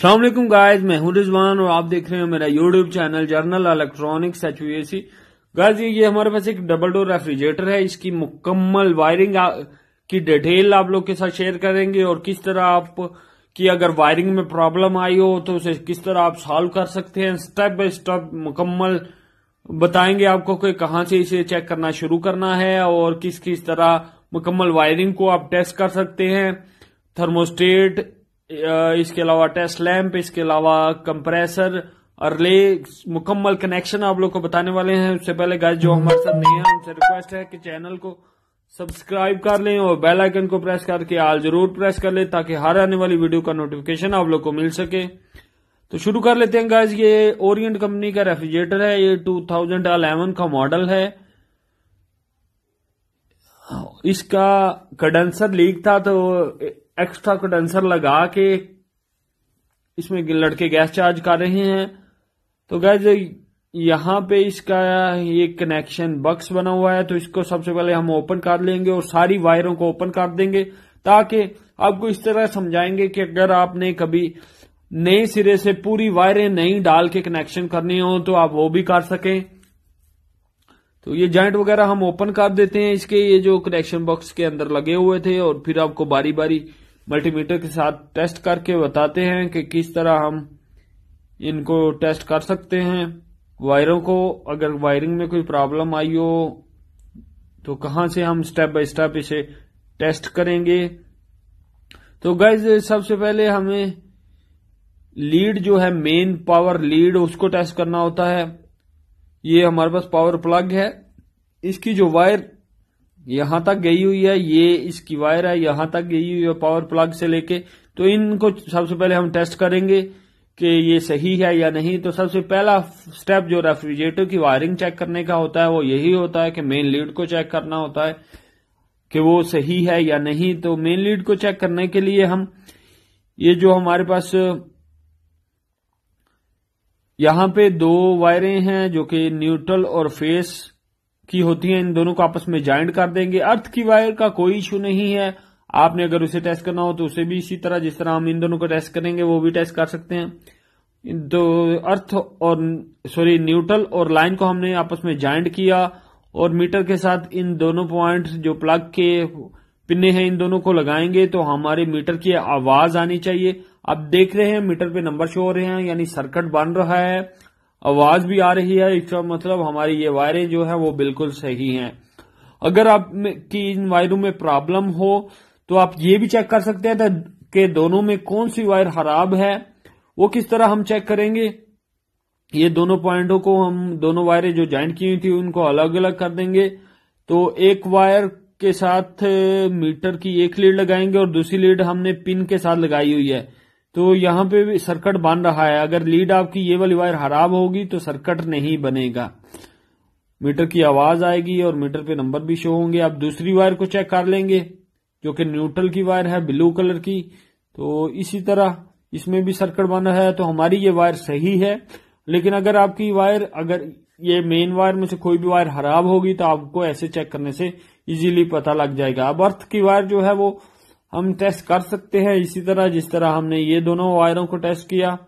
Aslam guys मैं हूँ रिजवान और आप देख रहे हो मेरा यूट्यूब चैनल जर्नल इलेक्ट्रॉनिक्स एच गाइस ये हमारे पास एक डबल डोर रेफ्रिजरेटर है। इसकी मुकम्मल वायरिंग की डिटेल आप लोग के साथ शेयर करेंगे और किस तरह आप, की अगर वायरिंग में प्रॉब्लम आई हो तो उसे किस तरह आप सॉल्व कर सकते हैं। स्टेप बाय स्टेप मुकम्मल बताएँगे आपको कि कहाँ से इसे चेक करना शुरू करना है और किस किस तरह मुकम्मल वायरिंग को आप टेस्ट कर सकते हैं। थर्मोस्टेट इसके अलावा टेस्ट लैंप इसके अलावा कंप्रेसर और ले मुकम्मल कनेक्शन आप लोग को बताने वाले हैं। उससे पहले गाइस जो हमारे साथ नहीं है उनसे रिक्वेस्ट है कि चैनल को सब्सक्राइब कर लें और बेल आइकन को प्रेस करके आल ज़रूर प्रेस कर लें, ताकि हर आने वाली वीडियो का नोटिफिकेशन आप लोग को मिल सके। तो शुरू कर लेते हैं गाइस ये ओरिएंट कंपनी का रेफ्रिजरेटर है। ये 2011 का मॉडल है। इसका कंडेंसर लीक था तो एक्स्ट्रा कंडेंसर लगा के इसमें लड़के गैस चार्ज कर रहे हैं। तो गैस यहाँ पे इसका ये कनेक्शन बक्स बना हुआ है तो इसको सबसे पहले हम ओपन कर लेंगे और सारी वायरों को ओपन कर देंगे, ताकि आपको इस तरह समझाएँगे कि अगर आपने कभी नए सिरे से पूरी वायरें नहीं डाल के कनेक्शन करनी हो तो आप वो भी कर सकें। तो ये जॉइंट वगैरह हम ओपन कर देते हैं, इसके ये जो कनेक्शन बॉक्स के अंदर लगे हुए थे, और फिर आपको बारी बारी मल्टीमीटर के साथ टेस्ट करके बताते हैं कि किस तरह हम इनको टेस्ट कर सकते हैं। वायरों को, अगर वायरिंग में कोई प्रॉब्लम आई हो तो कहाँ से हम स्टेप बाय स्टेप इसे टेस्ट करेंगे। तो गैज सबसे पहले हमें लीड जो है मेन पावर लीड, उसको टेस्ट करना होता है। ये हमारे पास पावर प्लग है। इसकी जो वायर यहाँ तक गई हुई है, ये इसकी वायर है, यहाँ तक गई हुई है पावर प्लग से लेके। तो इनको सबसे पहले हम टेस्ट करेंगे कि ये सही है या नहीं। तो सबसे पहला स्टेप जो रेफ्रिजरेटर की वायरिंग चेक करने का होता है, वो यही होता है कि मेन लीड को चेक करना होता है कि वो सही है या नहीं। तो मेन लीड को चेक करने के लिए हम, ये जो हमारे पास, यहाँ पे दो वायरें हैं जो कि न्यूट्रल और फेस की होती है, इन दोनों को आपस में ज्वाइंट कर देंगे। अर्थ की वायर का कोई इशू नहीं है। आपने अगर उसे टेस्ट करना हो तो उसे भी इसी तरह, जिस तरह हम इन दोनों को टेस्ट करेंगे, वो भी टेस्ट कर सकते हैं। तो अर्थ और सॉरी न्यूट्रल और लाइन को हमने आपस में ज्वाइंट किया और मीटर के साथ इन दोनों पॉइंट जो प्लग के पिन्ने हैं, इन दोनों को लगाएँगे तो हमारे मीटर की आवाज़ आनी चाहिए। अब देख रहे हैं मीटर पे नंबर शो हो रहे हैं, यानी सर्किट बन रहा है। आवाज़ भी आ रही है, इसका मतलब हमारी ये वायरें जो है वो बिल्कुल सही हैं। अगर आप की इन वायरों में प्रॉब्लम हो तो आप ये भी चेक कर सकते हैं कि दोनों में कौन सी वायर खराब है। वो किस तरह हम चेक करेंगे? ये दोनों पॉइंटों को हम, दोनों वायरें जो ज्वाइंट की हुई थी, उनको अलग अलग कर देंगे। तो एक वायर के साथ, मीटर की एक लीड लगाएँगे और दूसरी लीड हमने पिन के साथ लगाई हुई है। तो यहाँ पे भी सर्किट बन रहा है। अगर लीड आपकी ये वाली वायर खराब होगी तो सर्किट नहीं बनेगा। मीटर की आवाज़ आएगी और मीटर पे नंबर भी शो होंगे। आप दूसरी वायर को चेक कर लेंगे, जो कि न्यूट्रल की वायर है, ब्लू कलर की। तो इसी तरह इसमें भी सर्किट बन रहा है तो हमारी ये वायर सही है। लेकिन अगर आपकी वायर, अगर ये मेन वायर में से कोई भी वायर खराब होगी तो आपको ऐसे चेक करने से इजीली पता लग जाएगा। अब अर्थ की वायर जो है वो हम टेस्ट कर सकते हैं इसी तरह जिस तरह हमने ये दोनों वायरों को टेस्ट किया।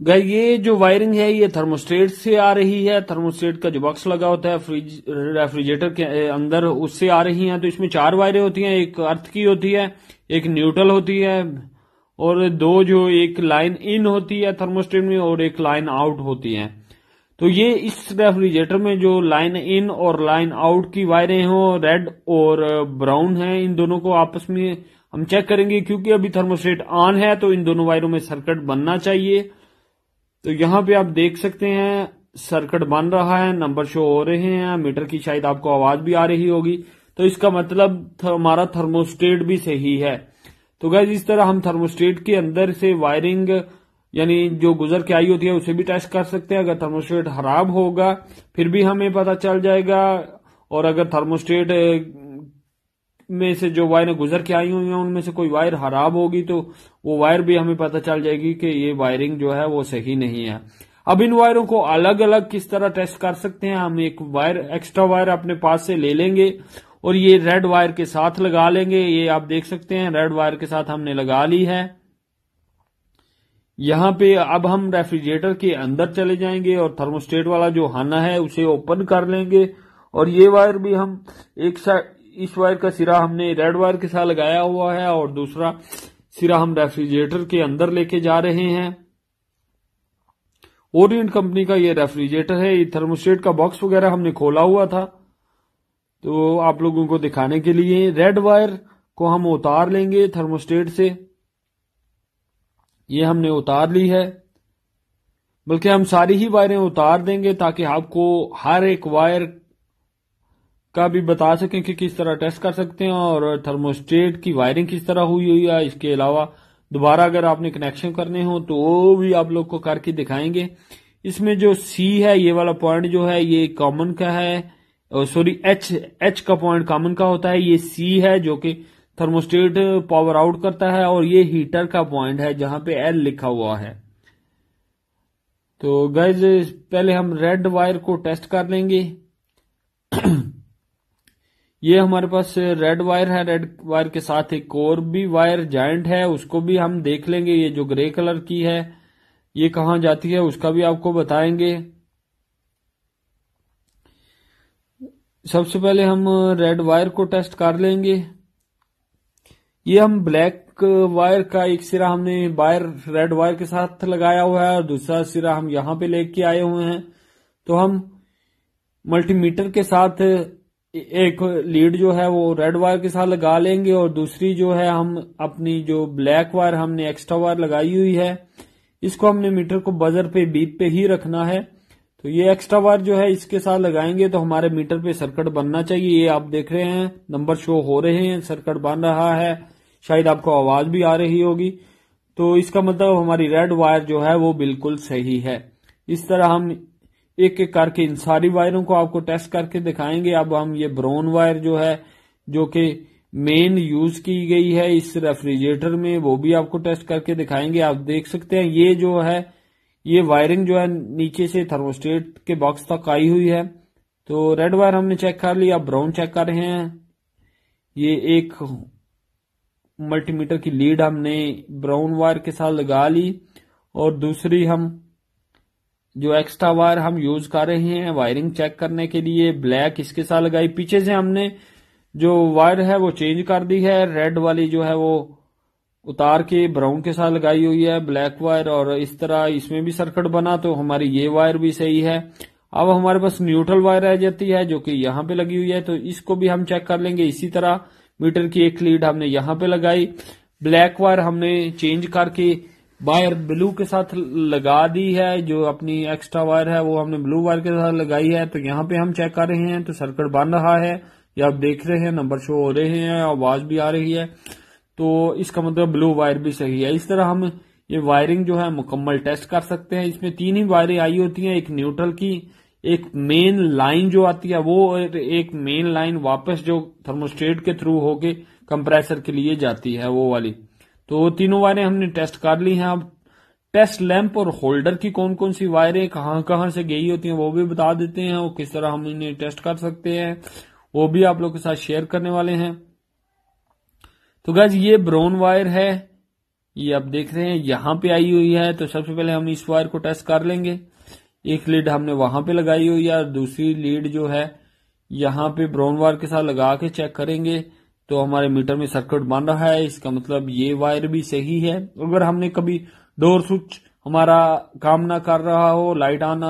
गई, ये जो वायरिंग है, ये थर्मोस्टेट से आ रही है। थर्मोस्टेट का जो बॉक्स लगा होता है फ्रिज रेफ्रिजरेटर के अंदर उससे आ रही हैं। तो इसमें चार वायरें होती हैं, एक अर्थ की होती है, एक न्यूट्रल होती है और दो जो एक लाइन इन होती है थर्मोस्टेट में और एक लाइन आउट होती है। तो ये इस रेफ्रिजरेटर में जो लाइन इन और लाइन आउट की वायरें हो रेड और ब्राउन है, इन दोनों को आपस में हम चेक करेंगे क्योंकि अभी थर्मोस्टेट ऑन है तो इन दोनों वायरों में सर्किट बनना चाहिए। तो यहाँ पे आप देख सकते हैं सर्किट बन रहा है नंबर शो हो रहे हैं मीटर की शायद आपको आवाज़ भी आ रही होगी। तो इसका मतलब हमारा थर्मोस्टेट भी सही है। तो गैस इस तरह हम थर्मोस्टेट के अंदर से वायरिंग यानी जो गुजर के आई होती है, उसे भी टेस्ट कर सकते हैं। अगर थर्मोस्टेट खराब होगा, फिर भी हमें पता चल जाएगा। और अगर थर्मोस्टेट में से जो वायर गुजर के आई हुई है, उनमें से कोई वायर खराब होगी तो वो वायर भी हमें पता चल जाएगी कि ये वायरिंग जो है, वो सही नहीं है। अब इन वायरों को अलग अलग किस तरह टेस्ट कर सकते हैं, हम एक वायर एक्स्ट्रा वायर अपने पास से ले लेंगे, और ये रेड वायर के साथ लगा लेंगे। ये आप देख सकते हैं रेड वायर के साथ हमने लगा ली है। यहाँ पे अब हम रेफ्रिजरेटर के अंदर चले जाएँगे और थर्मोस्टेट वाला जो हाना है उसे ओपन कर लेंगे। और ये वायर भी हम एक इस वायर का सिरा हमने रेड वायर के साथ लगाया हुआ है और दूसरा सिरा हम रेफ्रिजरेटर के अंदर लेके जा रहे हैं। ओरियंट कंपनी का ये रेफ्रिजरेटर है, ये थर्मोस्टेट का बॉक्स वगैरह हमने खोला हुआ था। तो आप लोगों को दिखाने के लिए रेड वायर को हम उतार लेंगे थर्मोस्टेट से। ये हमने उतार ली है। बल्कि हम सारी ही वायरें उतार देंगे ताकि आपको हर एक वायर का भी बता सकें कि किस तरह टेस्ट कर सकते हैं और थर्मोस्टेट की वायरिंग किस तरह हुई हुई है। इसके अलावा दोबारा अगर आपने कनेक्शन करने हो तो वो भी आप लोग को करके दिखाएँगे। इसमें जो सी है, ये वाला पॉइंट जो है, ये कॉमन का है। सॉरी एच एच का पॉइंट कॉमन का होता है। ये सी है जो कि थर्मोस्टेट पावर आउट करता है और ये हीटर का पॉइंट है जहाँ पे एल लिखा हुआ है। तो गैज पहले हम रेड वायर को टेस्ट कर लेंगे। ये हमारे पास रेड वायर है। रेड वायर के साथ एक और भी वायर जॉइंट है। उसको भी हम देख लेंगे। ये जो ग्रे कलर की है, ये कहाँ जाती है उसका भी आपको बताएँगे। सबसे पहले हम रेड वायर को टेस्ट कर लेंगे। ये हम ब्लैक वायर का एक सिरा हमने वायर रेड वायर के साथ लगाया हुआ है और दूसरा सिरा हम यहाँ पे लेके आए हुए हैं। तो हम मल्टीमीटर के साथ एक लीड जो है वो रेड वायर के साथ लगा लेंगे और दूसरी जो है हम अपनी जो ब्लैक वायर हमने एक्स्ट्रा वायर लगाई हुई है, इसको हमने मीटर को बजर पे बीप पे ही रखना है। तो ये एक्स्ट्रा वायर जो है इसके साथ लगाएँगे तो हमारे मीटर पे सर्किट बनना चाहिए। ये आप देख रहे हैं नंबर शो हो रहे हैं सर्किट बन रहा है। शायद आपको आवाज़ भी आ रही होगी। तो इसका मतलब हमारी रेड वायर जो है वो बिल्कुल सही है। इस तरह हम एक एक करके इन सारी वायरों को आपको टेस्ट करके दिखाएँगे। अब हम ये ब्राउन वायर जो है, जो कि मेन यूज़ की गई है इस रेफ्रिजरेटर में, वो भी आपको टेस्ट करके दिखाएँगे। आप देख सकते हैं, ये जो है, ये वायरिंग जो है नीचे से थर्मोस्टेट के बॉक्स तक आई हुई है। तो रेड वायर हमने चेक कर लिया ब्राउन चेक कर रहे हैं। ये एक मल्टीमीटर की लीड हमने ब्राउन वायर के साथ लगा ली और दूसरी हम जो एक्स्ट्रा वायर हम यूज़ कर रहे हैं वायरिंग चेक करने के लिए ब्लैक इसके साथ लगाई। पीछे से हमने जो वायर है वो चेंज कर दी है। रेड वाली जो है वो उतार के ब्राउन के साथ लगाई हुई है। ब्लैक वायर और इस तरह इसमें भी सर्किट बना तो हमारी ये वायर भी सही है। अब हमारे पास न्यूट्रल वायर रह जाती है जो कि यहाँ पे लगी हुई है तो इसको भी हम चेक कर लेंगे। इसी तरह मीटर की एक लीड हमने यहाँ पे लगाई। ब्लैक वायर हमने चेंज करके वायर ब्लू के साथ लगा दी है। जो अपनी एक्स्ट्रा वायर है वो हमने ब्लू वायर के साथ लगाई है। तो यहाँ पे हम चेक कर रहे हैं तो सर्किट बन रहा है। या आप देख रहे हैं, नंबर शो हो रहे हैं, आवाज़ भी आ रही है। तो इसका मतलब ब्लू वायर भी सही है। इस तरह हम ये वायरिंग जो है मुकम्मल टेस्ट कर सकते हैं। इसमें तीन ही वायरें आई होती हैं, एक न्यूट्रल की एक मेन लाइन जो आती है, वो एक मेन लाइन वापस जो थर्मोस्टेट के थ्रू होके कंप्रेसर के लिए जाती है, वो वाली। तो तीनों वायरें हमने टेस्ट कर ली हैं। अब टेस्ट लैंप और होल्डर की कौन कौन सी वायरें कहाँ कहाँ से गई होती हैं, वो भी बता देते हैं। और किस तरह हम इन्हें टेस्ट कर सकते हैं, वो भी आप लोग के साथ शेयर करने वाले हैं। तो गैज ये ब्राउन वायर है। ये आप देख रहे हैं, यहाँ पे आई हुई है। तो सबसे पहले हम इस वायर को टेस्ट कर लेंगे। एक लीड हमने वहाँ पे लगाई है दूसरी लीड जो है, यहाँ पे ब्राउन वायर के साथ लगा के चेक करेंगे तो हमारे मीटर में सर्किट बन रहा है, इसका मतलब ये वायर भी सही है। अगर हमने कभी डोर स्विच हमारा काम ना कर रहा हो लाइट ऑन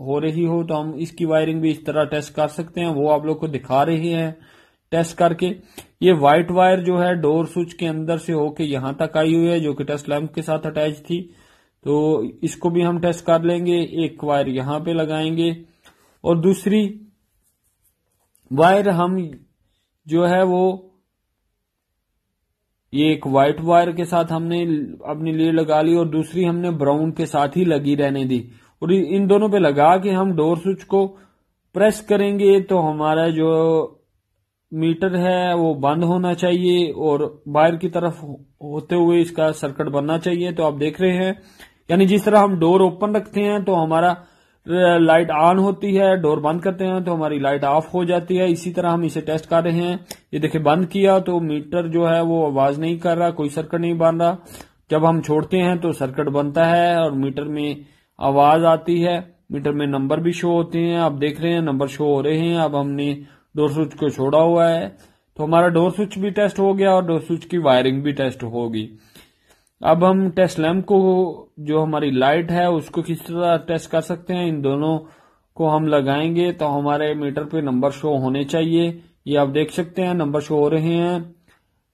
हो रही हो तो हम इसकी वायरिंग भी इस तरह टेस्ट कर सकते हैं, वो आप लोग को दिखा रहे हैं। टेस्ट करके, ये व्हाइट वायर जो है डोर स्विच के अंदर से होके यहाँ तक आई हुई है, जो कि टेस्ट लैम्प के साथ अटैच थी। तो इसको भी हम टेस्ट कर लेंगे, एक वायर यहाँ पे लगाएँगे और दूसरी वायर हम जो है वो ये एक व्हाइट वायर के साथ हमने अपनी लीड लगा ली और दूसरी हमने ब्राउन के साथ ही लगी रहने दी। और इन दोनों पे लगा के हम डोर स्विच को प्रेस करेंगे तो हमारा जो मीटर है वो बंद होना चाहिए और वायर की तरफ़ होते हुए इसका सर्किट बनना चाहिए। तो आप देख रहे हैं यानी जिस तरह हम डोर ओपन रखते हैं तो हमारा लाइट ऑन होती है, डोर बंद करते हैं तो हमारी लाइट ऑफ़ हो जाती है। इसी तरह हम इसे टेस्ट कर रहे हैं। ये देखिए, बंद किया तो मीटर जो है वो आवाज़ नहीं कर रहा, कोई सर्किट नहीं बन रहा। जब हम छोड़ते हैं तो सर्किट बनता है और मीटर में आवाज़ आती है। मीटर में नंबर भी शो होते हैं। आप देख रहे हैं, नंबर शो हो रहे हैं। अब हमने डोर स्विच को छोड़ा हुआ है। तो हमारा डोर स्विच भी टेस्ट हो गया और डोर स्विच की वायरिंग भी टेस्ट होगी। अब हम टेस्ट लैम्प को, जो हमारी लाइट है, उसको किस तरह टेस्ट कर सकते हैं? इन दोनों को हम लगाएँगे तो हमारे मीटर पे नंबर शो होने चाहिए। ये आप देख सकते हैं नंबर शो हो रहे हैं।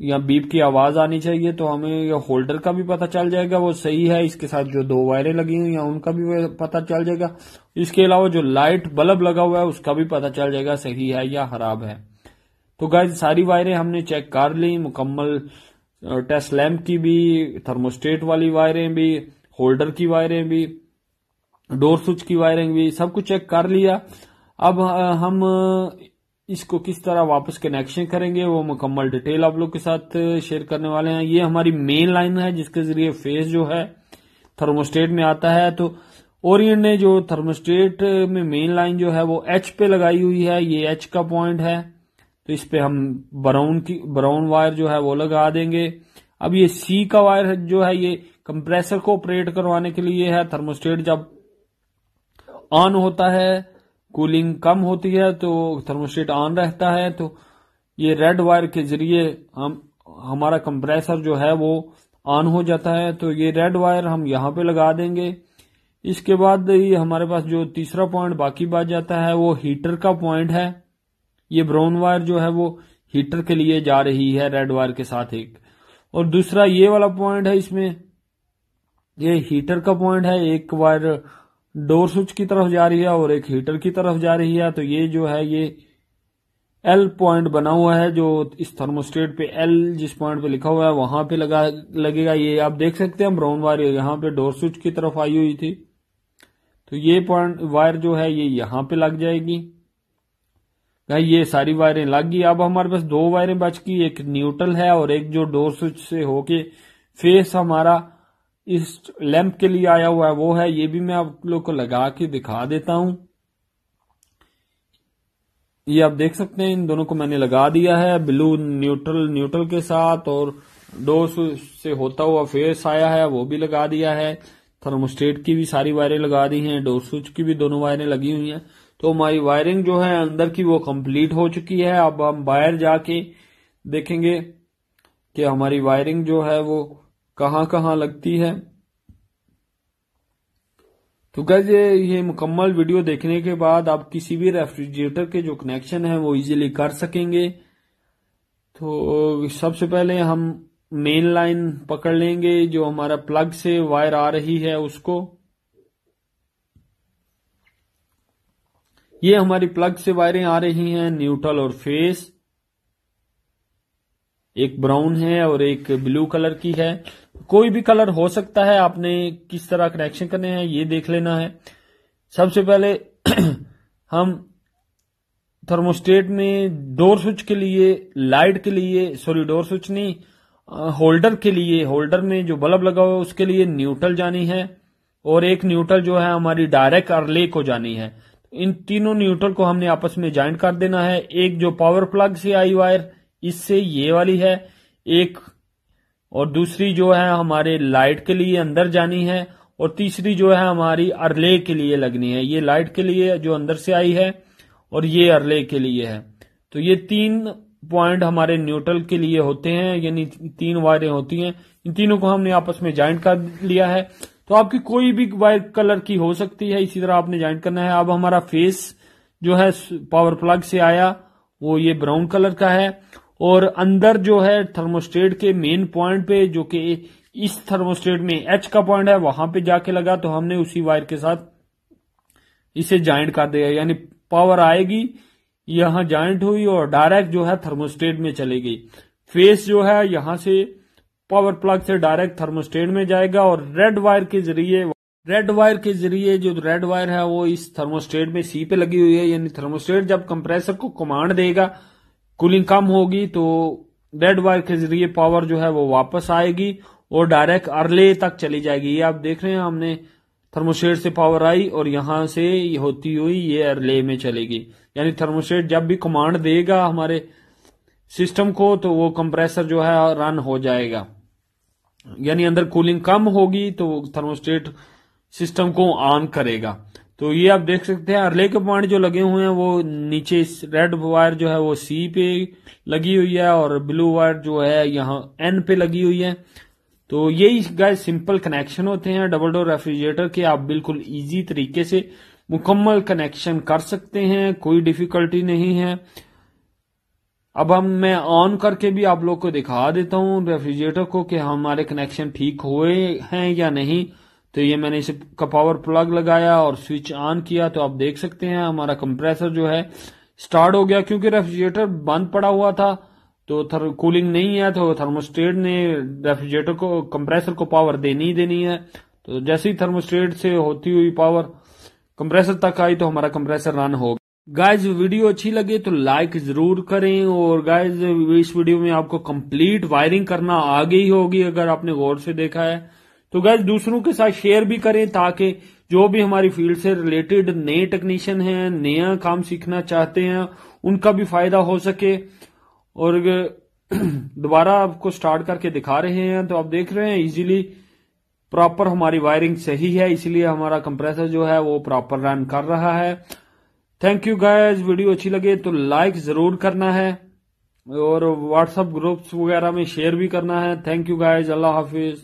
या बीप की आवाज़ आनी चाहिए तो हमें या होल्डर का भी पता चल जाएगा, वो सही है। इसके साथ जो दो वायरें लगी हुई हैं, उनका भी पता चल जाएगा। इसके अलावा जो लाइट बल्ब लगा हुआ है, उसका भी पता चल जाएगा, सही है या खराब है। तो गाइज़ सारी वायरें हमने चेक कर ली, मुकम्मल टेस्ट लैम्प की भी, थर्मोस्टेट वाली वायरें भी, होल्डर की वायरें भी, डोर स्विच की वायरिंग भी, सब कुछ चेक कर लिया। अब हम इसको किस तरह वापस कनेक्शन करेंगे, वो मुकम्मल डिटेल आप लोग के साथ शेयर करने वाले हैं। ये हमारी मेन लाइन है, जिसके ज़रिए फेस जो है थर्मोस्टेट में आता है। तो ओरियन ने जो थर्मोस्टेट में मेन लाइन जो है, वो एच पे लगाई हुई है। ये एच का पॉइंट है। तो इस पे हम ब्राउन की ब्राउन वायर जो है वो लगा देंगे। अब ये सी का वायर जो है ये कंप्रेसर को ऑपरेट करवाने के लिए है। थर्मोस्टेट जब ऑन होता है कूलिंग कम होती है तो थर्मोस्टेट ऑन रहता है। तो ये रेड वायर के ज़रिए हम, हमारा कंप्रेसर जो है वो ऑन हो जाता है। तो ये रेड वायर हम यहाँ पे लगा देंगे। इसके बाद ये हमारे पास जो तीसरा पॉइंट बाकी बच जाता है, वो हीटर का पॉइंट है। ये ब्राउन वायर जो है वो हीटर के लिए जा रही है रेड वायर के साथ एक। और दूसरा ये वाला पॉइंट है, इसमें ये हीटर का पॉइंट है, एक वायर डोर स्विच की तरफ़ जा रही है और एक हीटर की तरफ़ जा रही है। तो ये जो है, ये एल पॉइंट बना हुआ है, जो इस थर्मोस्टेट पे एल जिस पॉइंट पे लिखा हुआ है, वहाँ पे लगा, लगेगा। ये आप देख सकते हैं ब्राउन वायर यहाँ पे डोर स्विच की तरफ़ आई हुई थी। तो ये पॉइंट वायर जो है, ये यहाँ पे लग जाएगी। ये सारी वायरें लग गई। अब हमारे पास दो वायरें बच गई, एक न्यूट्रल है और एक जो डोर स्विच से होके फेस हमारा इस लैंप के लिए आया हुआ है, वो है। ये भी मैं आप लोग को लगा के दिखा देता हूँ। ये आप देख सकते हैं, इन दोनों को मैंने लगा दिया है। ब्लू न्यूट्रल न्यूट्रल के साथ और डोस से होता हुआ फेस आया है, वो भी लगा दिया है। थर्मोस्टेट की भी सारी वायरें लगा दी हैं, डोर स्विच की भी दोनों वायरें लगी हुई हैं। तो हमारी वायरिंग जो है अंदर की वो कंप्लीट हो चुकी है। अब हम बाहर जाके देखेंगे कि हमारी वायरिंग जो है वो कहाँ कहाँ लगती है। तो गैज ये मुकम्मल वीडियो देखने के बाद आप किसी भी रेफ्रिजरेटर के जो कनेक्शन है वो इजीली कर सकेंगे। तो सबसे पहले हम मेन लाइन पकड़ लेंगे जो हमारा प्लग से वायर आ रही है उसको। ये हमारी प्लग से वायरें आ रही हैं न्यूट्रल और फेस एक ब्राउन है और एक ब्लू कलर की है. कोई भी कलर हो सकता है, आपने किस तरह कनेक्शन करने हैं, ये देख लेना है. सबसे पहले हम थर्मोस्टेट में डोर स्विच के लिए लाइट के लिए सॉरी डोर स्विच नहीं होल्डर के लिए होल्डर में जो बल्ब लगा हुआ है, उसके लिए न्यूट्रल जानी है और एक न्यूट्रल जो है, हमारी डायरेक्ट अर्ले को जानी है. इन तीनों न्यूट्रल को हमने आपस में ज्वाइंट कर देना है। एक जो पावर प्लग से आई वायर इससे ये वाली है, एक और दूसरी जो है हमारे लाइट के लिए अंदर जानी है, और तीसरी जो है हमारी अरले के लिए लगनी है। ये लाइट के लिए जो अंदर से आई है, और ये अरले के लिए है। तो ये तीन पॉइंट हमारे न्यूट्रल के लिए होते हैं, यानी तीन वायरें होती हैं। इन तीनों को हमने आपस में ज्वाइंट कर लिया है। तो आपकी कोई भी वायर कलर की हो सकती है, इसी तरह आपने ज्वाइंट करना है। अब हमारा फेस जो है पावर प्लग से आया, वो ये ब्राउन कलर का है। और अंदर जो है थर्मोस्टेट के मेन पॉइंट पे, जो कि इस थर्मोस्टेट में एच का पॉइंट है, वहाँ पे जाके लगा तो हमने उसी वायर के साथ इसे ज्वाइंट कर दिया। यानी पावर आएगी, यहाँ ज्वाइंट हुई और डायरेक्ट जो है थर्मोस्टेट में चली गई। फेस जो है, यहाँ से पावर प्लग से डायरेक्ट थर्मोस्टेट में जाएगा और रेड वायर के ज़रिए रेड वायर के ज़रिए जो रेड वायर है वो इस थर्मोस्टेट में सी पे लगी हुई है। यानी थर्मोस्टेट जब कंप्रेसर को कमांड देगा कूलिंग कम होगी तो रेड वायर के ज़रिए पावर जो है वो वापस आएगी और डायरेक्ट अर्ले तक चली जाएगी। ये आप देख रहे हैं, हमने थर्मोस्टेट से पावर आई और यहाँ से होती हुई ये अर्ले में चलेगी। यानी थर्मोस्टेट जब भी कमांड देगा हमारे सिस्टम को तो वो कंप्रेसर जो है रन हो जाएगा। यानी अंदर कूलिंग कम होगी तो थर्मोस्टेट सिस्टम को ऑन करेगा। तो ये आप देख सकते हैं, अर्ले के पॉइंट जो लगे हुए हैं, वो नीचे रेड वायर जो है, वो सी पे लगी हुई है और ब्लू वायर जो है, यहाँ एन पे लगी हुई है। तो यही गाय सिंपल कनेक्शन होते हैं डबल डोर रेफ्रिजरेटर के आप बिल्कुल इजी तरीके से मुकम्मल कनेक्शन कर सकते हैं, कोई डिफिकल्टी नहीं है। अब हम, मैं ऑन करके भी आप लोग को दिखा देता हूँ रेफ्रिजरेटर को कि हमारे कनेक्शन ठीक हुए हैं या नहीं। तो ये मैंने इसे का पावर प्लग लगाया और स्विच ऑन किया तो आप देख सकते हैं हमारा कंप्रेसर जो है स्टार्ट हो गया क्योंकि रेफ्रिजरेटर बंद पड़ा हुआ था। तो थर कूलिंग नहीं है तो थर्मोस्टेट ने रेफ्रिजरेटर को कंप्रेसर को पावर देनी देनी है। तो जैसे ही थर्मोस्टेट से होती हुई पावर कंप्रेसर तक आई तो हमारा कंप्रेसर रन हो गाइज़ वीडियो अच्छी लगे तो लाइक ज़रूर करें और गाइज़ इस वीडियो में आपको कंप्लीट वायरिंग करना आ गई होगी अगर आपने गौर से देखा है। तो गाइज़ दूसरों के साथ शेयर भी करें ताकि जो भी हमारी फ़ील्ड से रिलेटेड नए टेक्नीशियन हैं, नया काम सीखना चाहते हैं, उनका भी फ़ायदा हो सके। और दोबारा आपको स्टार्ट करके दिखा रहे हैं तो आप देख रहे हैं इजीली प्रॉपर हमारी वायरिंग सही है, इसलिए हमारा कंप्रेसर जो है वो प्रॉपर रन कर रहा है। थैंक यू गाइस वीडियो अच्छी लगे तो लाइक ज़रूर करना है और व्हाट्सएप ग्रुप्स वगैरह में शेयर भी करना है। थैंक यू गाइज़ अल्लाह हाफिज